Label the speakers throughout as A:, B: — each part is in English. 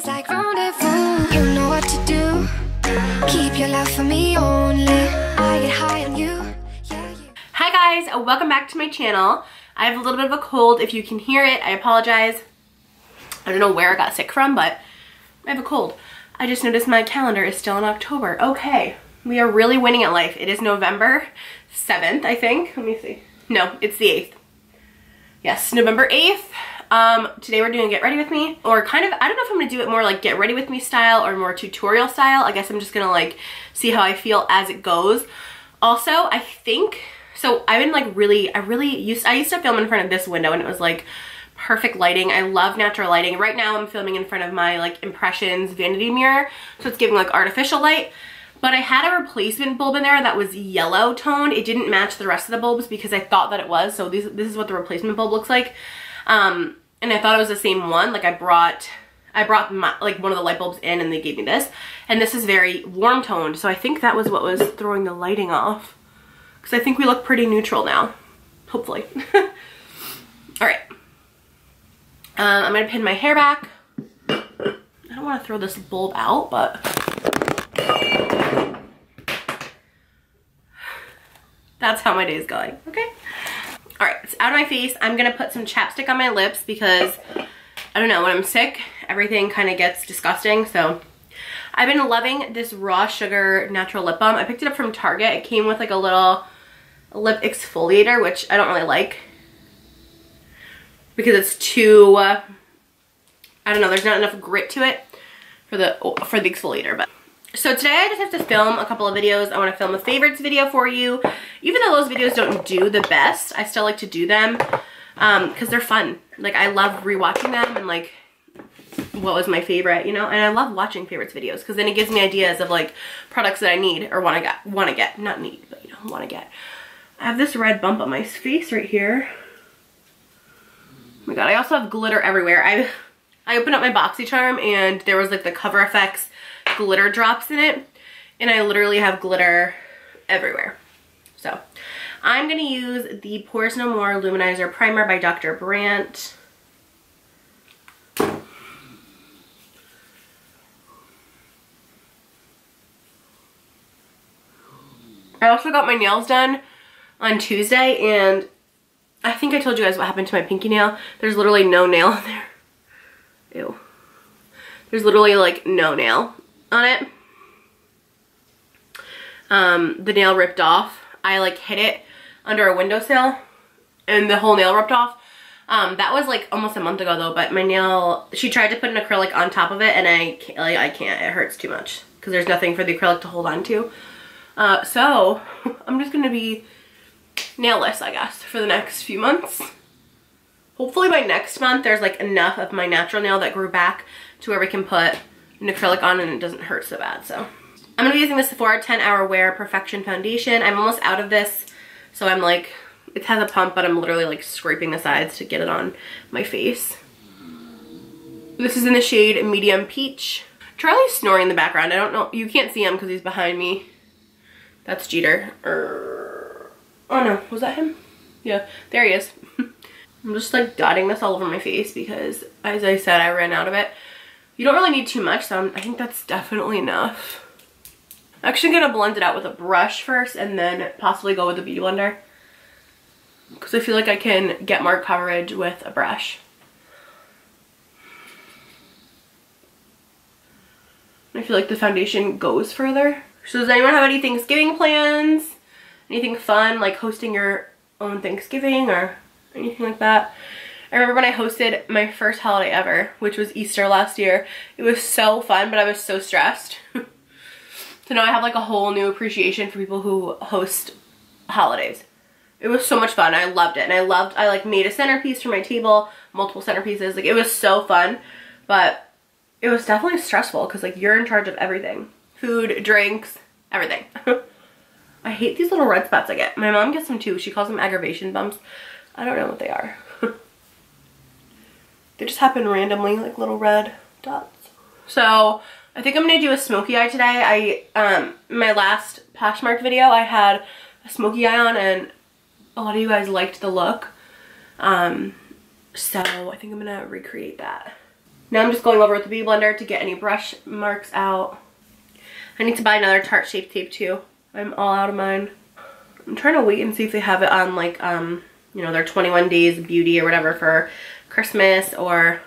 A: feels like rendezvous. You know what to do. Keep your love for me only. I get high on you.
B: Hi guys, welcome back to my channel. I have a little bit of a cold. If you can hear it, I apologize. I don't know where I got sick from, but I have a cold. I just noticed my calendar is still in October. Okay, we are really winning at life. It is November 7th, I think. Let me see. No, it's the 8th. Yes, November 8th. Um, today we're doing Get Ready With Me, or kind of, I don't know if I'm gonna do it more like Get Ready With Me style or more tutorial style. I guess I'm just gonna like see how I feel as it goes. Also, I think, so I've been like really, I really used, I used to film in front of this window and it was like perfect lighting. I love natural lighting. Right now I'm filming in front of my like Impressions vanity mirror, so it's giving like artificial light. But I had a replacement bulb in there that was yellow toned. It didn't match the rest of the bulbs because I thought that it was. So this, this is what the replacement bulb looks like. Um, and I thought it was the same one. Like I brought, I brought my, like one of the light bulbs in and they gave me this. And this is very warm toned. So I think that was what was throwing the lighting off. Because I think we look pretty neutral now. Hopefully. All right. Um, I'm to pin my hair back. I don't want to throw this bulb out, but that's how my day is going, okay? All right, it's out of my face. I'm gonna put some chapstick on my lips because, I don't know, when I'm sick, everything kind of gets disgusting, so. I've been loving this raw sugar natural lip balm. I picked it up from Target. It came with like a little lip exfoliator, which I don't really like because it's too, uh, I don't know, there's not enough grit to it for the, for the exfoliator, but. So today I just have to film a couple of videos. I want to film a favorites video for you. Even though those videos don't do the best, I still like to do them because um, they're fun. Like I love rewatching them and like what was my favorite, you know? And I love watching favorites videos because then it gives me ideas of like products that I need or want to get, want to get, not need, but you know, want to get. I have this red bump on my face right here. Oh my god, I also have glitter everywhere. I I opened up my BoxyCharm and there was like the Cover FX glitter drops in it and I literally have glitter everywhere. So I'm going to use the Pores No More Luminizer Primer by Dr. Brandt. I also got my nails done on Tuesday and I think I told you guys what happened to my pinky nail. There's literally no nail in there. Ew. There's literally like no nail on it. Um, the nail ripped off. I like hit it under a windowsill and the whole nail ripped off. Um, that was like almost a month ago though, but my nail, she tried to put an acrylic on top of it and I can't, like, I can't, it hurts too much because there's nothing for the acrylic to hold on to. Uh, so I'm just going to be nailless, I guess, for the next few months. Hopefully by next month, there's like enough of my natural nail that grew back to where we can put an acrylic on and it doesn't hurt so bad. So I'm gonna be using the Sephora 10 Hour Wear Perfection Foundation. I'm almost out of this, so I'm like, it has a pump, but I'm literally like scraping the sides to get it on my face. This is in the shade Medium Peach. Charlie's snoring in the background. I don't know, you can't see him because he's behind me. That's Jeter. Er, oh no, was that him? Yeah, there he is. I'm just like dotting this all over my face because as I said, I ran out of it. You don't really need too much, so I'm, I think that's definitely enough. I'm actually gonna blend it out with a brush first and then possibly go with a beauty blender. Because I feel like I can get more coverage with a brush. I feel like the foundation goes further. So does anyone have any Thanksgiving plans? Anything fun like hosting your own Thanksgiving or anything like that? I remember when I hosted my first holiday ever, which was Easter last year. It was so fun, but I was so stressed. so now I have like a whole new appreciation for people who host holidays. It was so much fun. I loved it. And I loved, I like made a centerpiece for my table, multiple centerpieces. Like it was so fun, but it was definitely stressful because like you're in charge of everything. Food, drinks, everything. I hate these little red spots I get. My mom gets them too. She calls them aggravation bumps. I don't know what they are. They just happen randomly, like little red dots. So I think I'm gonna do a smoky eye today. I, um, my last Poshmark video, I had a smoky eye on and a lot of you guys liked the look. Um, so I think I'm gonna recreate that. Now I'm just going over with the Beauty Blender to get any brush marks out. I need to buy another Tarte Shape Tape too. I'm all out of mine. I'm trying to wait and see if they have it on like, um, you know, their 21 days beauty or whatever for Christmas or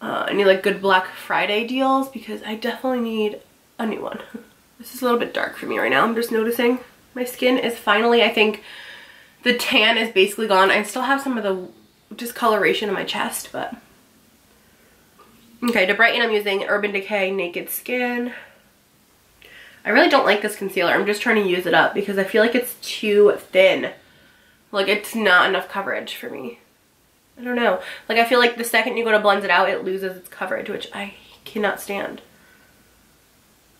B: uh, any like good Black Friday deals because I definitely need a new one. This is a little bit dark for me right now. I'm just noticing my skin is finally, I think the tan is basically gone. I still have some of the discoloration in my chest, but okay, to brighten I'm using Urban Decay Naked Skin. I really don't like this concealer. I'm just trying to use it up because I feel like it's too thin. Like it's not enough coverage for me. I don't know. Like I feel like the second you go to blend it out, it loses its coverage, which I cannot stand.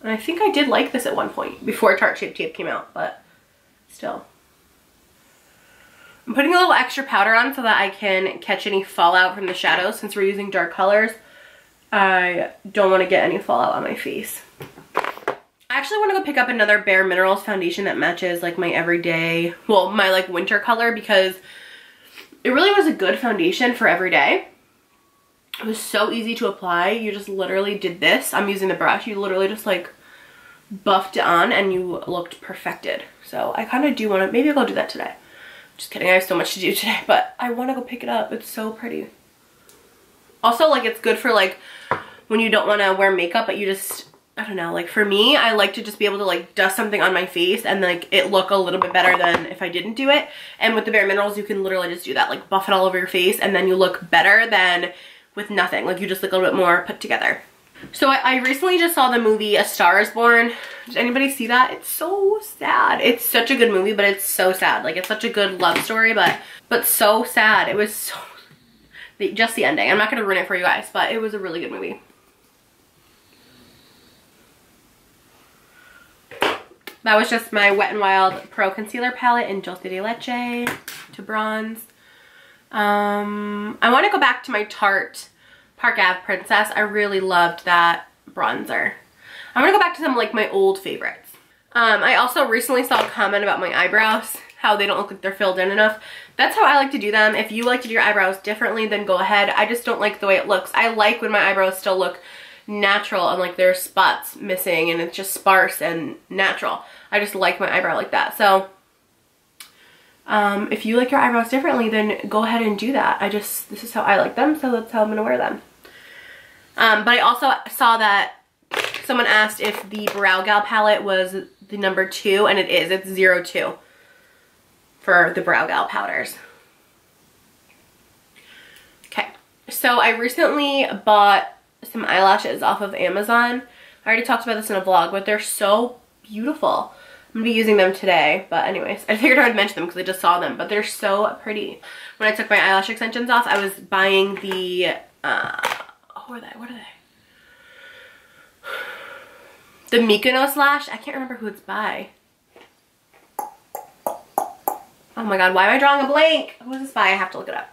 B: And I think I did like this at one point before Tarte Shape Tape came out, but still. I'm putting a little extra powder on so that I can catch any fallout from the shadows since we're using dark colors. I don't want to get any fallout on my face. Actually want to go pick up another Bare Minerals foundation that matches like my everyday, well, my like winter color because it really was a good foundation for every day. It was so easy to apply. You just literally did this. I'm using the brush. You literally just like buffed it on and you looked perfected. So I kind of do want to, maybe I'll do that today. Just kidding, I have so much to do today, but I want to go pick it up. It's so pretty. Also, like it's good for like when you don't want to wear makeup, but you just I don't know, like for me, I like to just be able to like dust something on my face and like it look a little bit better than if I didn't do it. And with the Bare Minerals, you can literally just do that, like buff it all over your face and then you look better than with nothing. Like you just look a little bit more put together. So I, I recently just saw the movie A Star is Born. Did anybody see that? It's so sad. It's such a good movie, but it's so sad. Like it's such a good love story, but but so sad. It was so, just the ending. I'm not gonna ruin it for you guys, but it was a really good movie. That was just my Wet n Wild Pro Concealer Palette in Dulce de Leche to bronze. Um, I want to go back to my Tarte Park Ave Princess. I really loved that bronzer. I'm going to go back to some like my old favorites. Um, I also recently saw a comment about my eyebrows, how they don't look like they're filled in enough. That's how I like to do them. If you like to do your eyebrows differently, then go ahead. I just don't like the way it looks. I like when my eyebrows still look natural and like there's spots missing and it's just sparse and natural. I just like my eyebrow like that. So um, if you like your eyebrows differently, then go ahead and do that. I just, this is how I like them, so that's how I'm to wear them. Um, but I also saw that someone asked if the Brow Gal palette was the number two, and it is. It's zero two for the Brow Gal powders. Okay, so I recently bought some eyelashes off of Amazon. I already talked about this in a vlog, but they're so beautiful. I'm gonna be using them today, but anyways, I figured I would mention them because I just saw them, but they're so pretty. When I took my eyelash extensions off, I was buying the, uh, who are they? What are they? The Mykonos lash. I can't remember who it's by. Oh my god, why am I drawing a blank? Who is this by? I have to look it up.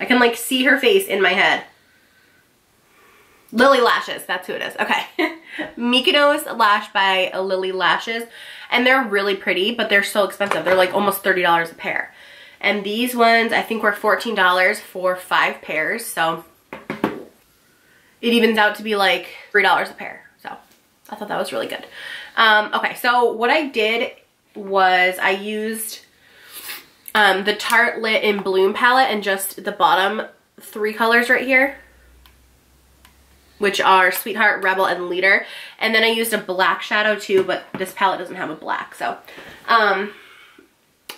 B: I can like see her face in my head. Lily Lashes, that's who it is. Okay. Mykonos Lash by Lily Lashes. And they're really pretty, but they're so expensive. They're like almost $30 a pair. And these ones, I think were $14 for five pairs. So it evens out to be like $3 a pair. So I thought that was really good. Um, okay, so what I did was I used um, the Tartelette in Bloom palette and just the bottom three colors right here which are Sweetheart, Rebel, and Leader. And then I used a black shadow too, but this palette doesn't have a black. So, um,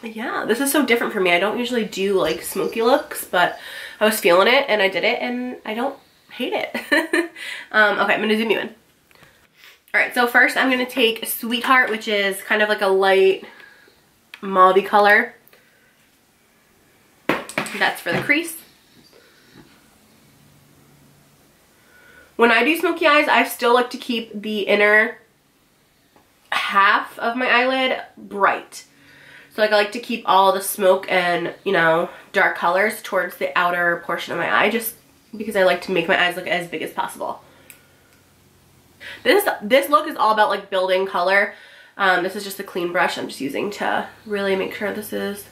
B: yeah, this is so different for me. I don't usually do like smoky looks, but I was feeling it and I did it and I don't hate it. um, okay, I'm gonna zoom you in. All right, so first I'm gonna take Sweetheart, which is kind of like a light mauve color. That's for the crease. When I do smoky eyes, I still like to keep the inner half of my eyelid bright. So like I like to keep all the smoke and, you know, dark colors towards the outer portion of my eye just because I like to make my eyes look as big as possible. This, this look is all about like building color. Um, this is just a clean brush I'm just using to really make sure this is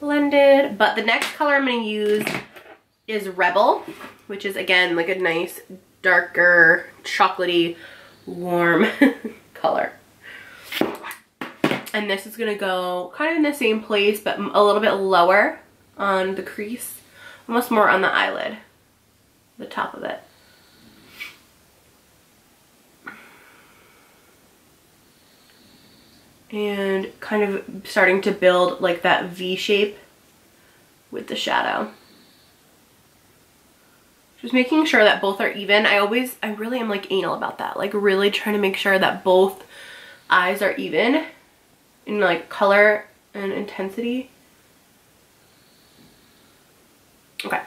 B: blended. But the next color I'm going to use is Rebel, which is again like a nice darker chocolatey warm color. And this is going to go kind of in the same place but a little bit lower on the crease. Almost more on the eyelid, the top of it. And kind of starting to build like that V shape with the shadow. Just making sure that both are even. I always, I really am like anal about that. Like really trying to make sure that both eyes are even in like color and intensity. Okay.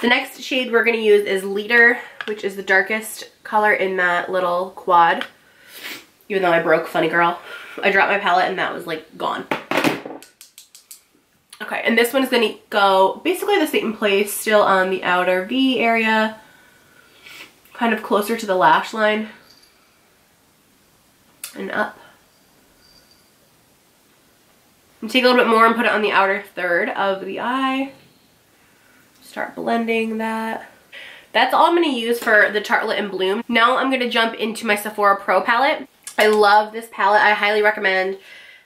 B: The next shade we're going to use is Leader, which is the darkest color in that little quad. Even though I broke Funny Girl. I dropped my palette and that was like gone. Okay, and this one's gonna go basically the same place, still on the outer V area, kind of closer to the lash line and up. And take a little bit more and put it on the outer third of the eye. Start blending that. That's all I'm going to use for the Tartelette in Bloom. Now I'm going to jump into my Sephora Pro palette. I love this palette. I highly recommend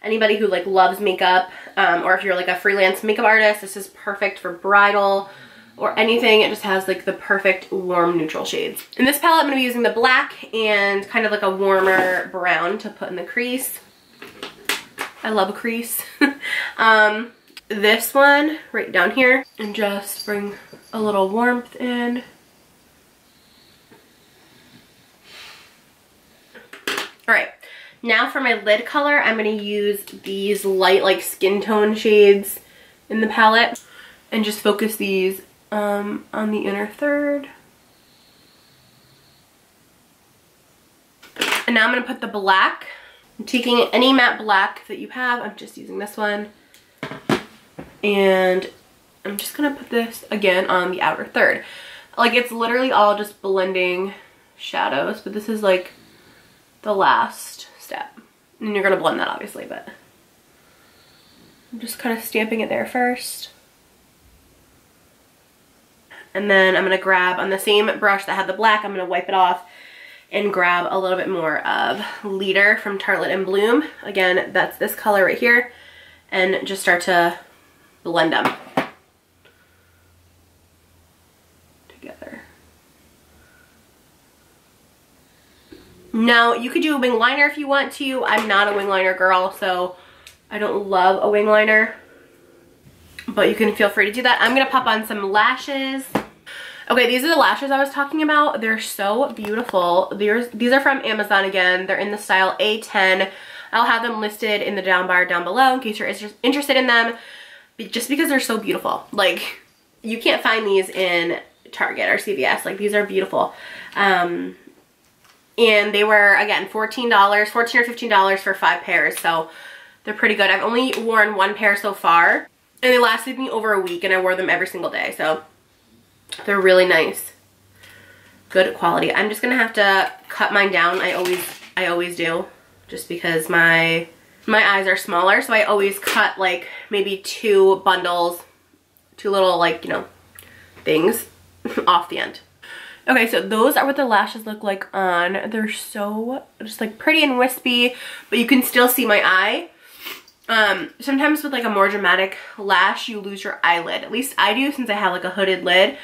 B: anybody who like loves makeup um, or if you're like a freelance makeup artist, this is perfect for bridal or anything. It just has like the perfect warm neutral shades. In this palette, I'm going to be using the black and kind of like a warmer brown to put in the crease. I love a crease. um, this one right down here and just bring a little warmth in. All right, now for my lid color, I'm gonna use these light like skin tone shades in the palette and just focus these um, on the inner third. And now I'm gonna put the black. I'm taking any matte black that you have. I'm just using this one. And I'm just gonna put this again on the outer third. Like it's literally all just blending shadows, but this is like the last step. And you're gonna blend that obviously, but I'm just kind of stamping it there first. And then I'm gonna grab on the same brush that had the black, I'm gonna wipe it off and grab a little bit more of Leader from Tartelette in Bloom. Again, that's this color right here. And just start to blend them. Now, you could do a wing liner if you want to. I'm not a wing liner girl, so I don't love a wing liner. But you can feel free to do that. I'm going to pop on some lashes. Okay, these are the lashes I was talking about. They're so beautiful. These, these are from Amazon again. They're in the style A10. I'll have them listed in the down bar down below in case you're interested in them. Just because they're so beautiful. Like, you can't find these in Target or CVS. Like, these are beautiful. Um, and they were, again, $14, 14 or $15 for five pairs. So they're pretty good. I've only worn one pair so far. And they lasted me over a week and I wore them every single day. So they're really nice. Good quality. I'm just going to have to cut mine down. I always, I always do. Just because my, my eyes are smaller. So I always cut like maybe two bundles, two little like, you know, things off the end. Okay, so those are what the lashes look like on. They're so just like pretty and wispy, but you can still see my eye. Um, sometimes with like a more dramatic lash, you lose your eyelid. At least I do since I have like a hooded lid.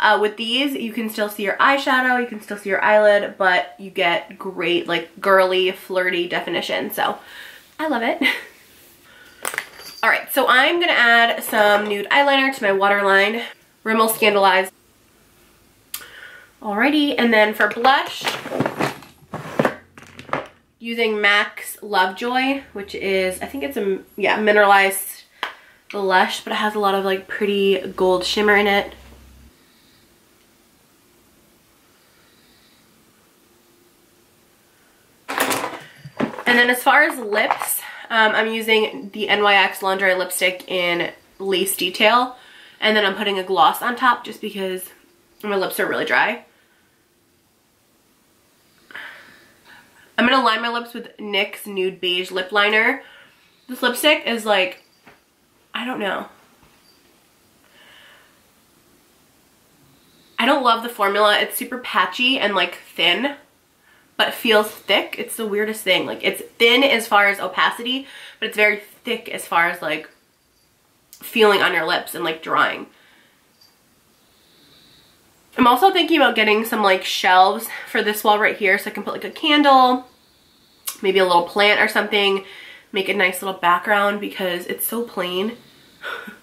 B: Uh, with these, you can still see your eyeshadow, you can still see your eyelid, but you get great like girly, flirty definition. So I love it. All right, so I'm gonna add some nude eyeliner to my waterline. Rimmel Scandaleyes Alrighty, and then for blush, using MAC's Lovejoy, which is, I think it's a, yeah, mineralized blush, but it has a lot of like pretty gold shimmer in it. And then as far as lips, um, I'm using the NYX Lingerie Lipstick in Lace Detail. And then I'm putting a gloss on top just because my lips are really dry. I'm going to line my lips with NYX Nude Beige Lip Liner. This lipstick is like, I don't know. I don't love the formula. It's super patchy and like thin, but feels thick. It's the weirdest thing. Like it's thin as far as opacity, but it's very thick as far as like feeling on your lips and like drying. I'm also thinking about getting some like shelves for this wall right here so I can put like a candle, maybe a little plant or something, make a nice little background because it's so plain.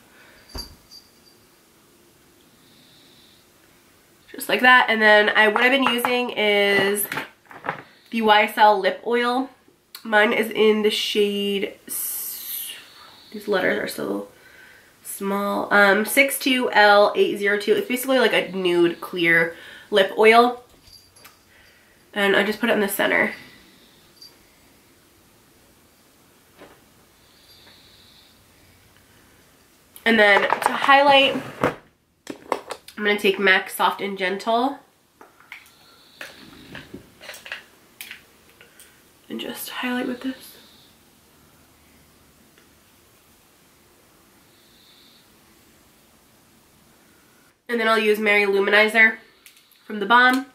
B: Just like that. And then I what I've been using is the YSL lip oil. Mine is in the shade, these letters are so small, um, 62L802. It's basically like a nude clear lip oil. And I just put it in the center. And then to highlight, I'm going to take MAC Soft and Gentle. And just highlight with this. And then I'll use Mary-Lou Manizer from the Balm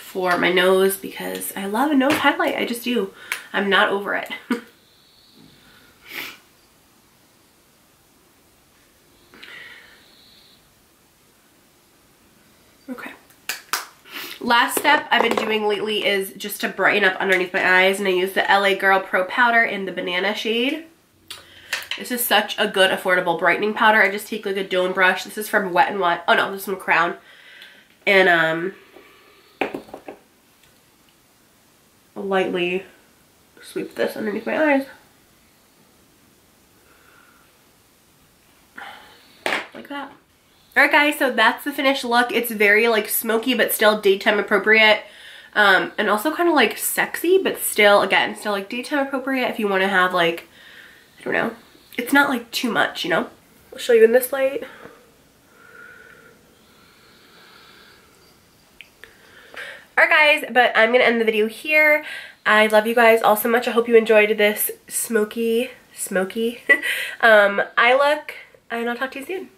B: for my nose because I love a nose highlight. I just do. I'm not over it. okay. Last step I've been doing lately is just to brighten up underneath my eyes and I use the LA Girl Pro Powder in the banana shade. This is such a good affordable brightening powder. I just take like a Dawn brush. This is from Wet n Wild. Oh no, this is from Crown. And um, lightly sweep this underneath my eyes. Like that. Alright guys, so that's the finished look. It's very like smoky but still daytime appropriate. Um, and also kind of like sexy but still, again, still like daytime appropriate if you want to have like, I don't know, it's not like too much, you know? I'll show you in this light. Alright guys, but I'm going to end the video here. I love you guys all so much. I hope you enjoyed this smoky, smoky um, eye look. And I'll talk to you soon.